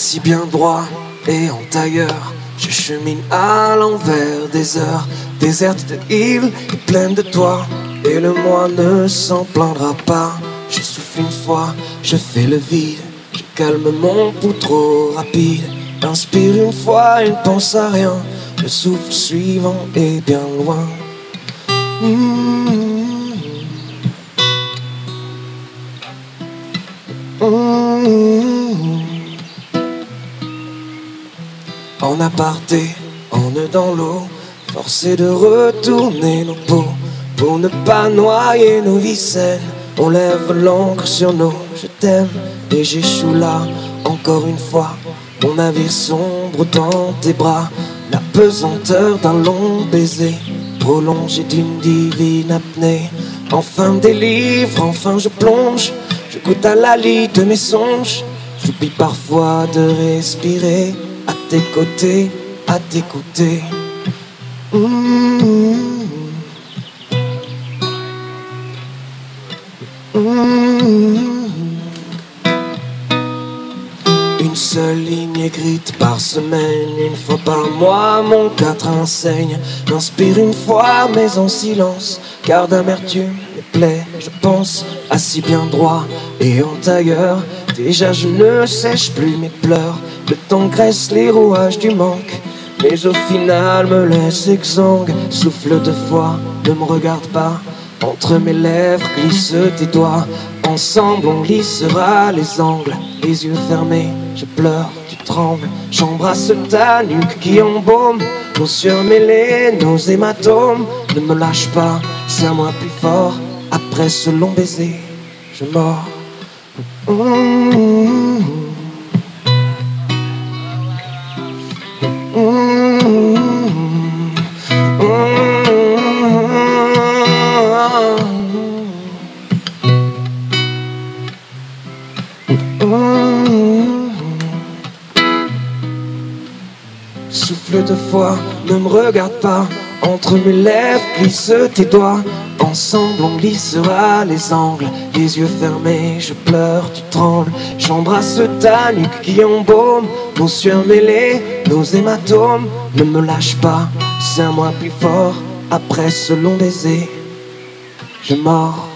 Assis bien droit et en tailleur, je chemine à l'envers des heures, déserte de îles et pleine de toi. Et le mois ne s'en plaindra pas. Je souffle une fois, je fais le vide, je calme mon pouls trop rapide. Inspire une fois et ne pense à rien. Le souffle suivant est bien loin. Mmh. Mmh. En aparté, en nœud dans l'eau, forcé de retourner nos peaux pour ne pas noyer nos vies On lève l'encre sur nos je t'aime et j'échoue là encore une fois. Mon navire sombre dans tes bras, la pesanteur d'un long baiser prolongé d'une divine apnée. Enfin me délivre, enfin je plonge je goûte à la lit de mes songes. J'oublie parfois de respirer tes côtés, à t'écouter. Mmh. Une seule ligne écrite par semaine, une fois par mois, mon quatre enseigne. J'inspire une fois, mais en silence, car d'amertume je pense, assis bien droit et en tailleur. Déjà je ne sèche plus mes pleurs, le temps graisse les rouages du manque. Mais au final me laisse exsangue, souffle de foi, ne me regarde pas. Entre mes lèvres glisse tes doigts, ensemble on lissera les angles. Les yeux fermés, je pleure, tu trembles, j'embrasse ta nuque qui embaume. Nos surmêlés, nos hématomes, ne me lâche pas, c'est à moi plus fort. Après ce long baiser, je mords. Souffle de foi, ne me regarde pas. Entre mes lèvres glisse tes doigts. Ensemble on glissera les angles, les yeux fermés, je pleure, tu trembles. J'embrasse ta nuque qui embaume, nos sueurs mêlées, nos hématomes. Ne me lâche pas, c'est un moi plus fort. Après ce long baiser, je mords.